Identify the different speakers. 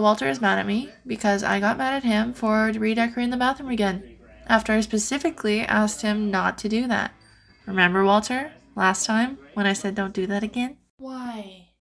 Speaker 1: Walter is mad at me because I got mad at him for redecorating the bathroom again after I specifically asked him not to do that. Remember, Walter, last time when I said don't do that again? Why?